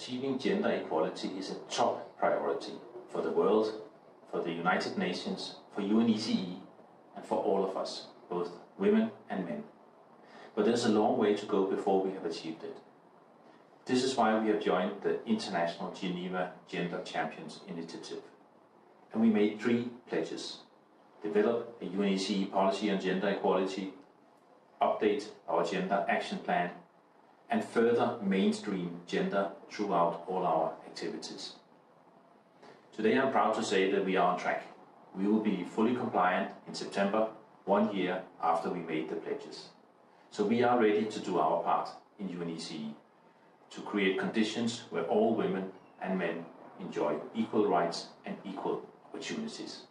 achieving gender equality is a top priority for the world, for the United Nations, for UNECE, and for all of us, both women and men. But there's a long way to go before we have achieved it. This is why we have joined the International Geneva Gender Champions Initiative. And we made three pledges. Develop a UNECE policy on gender equality, update our gender action plan, and further mainstream gender throughout all our activities. Today I'm proud to say that we are on track. We will be fully compliant in September, one year after we made the pledges. So we are ready to do our part in UNECE to create conditions where all women and men enjoy equal rights and equal opportunities.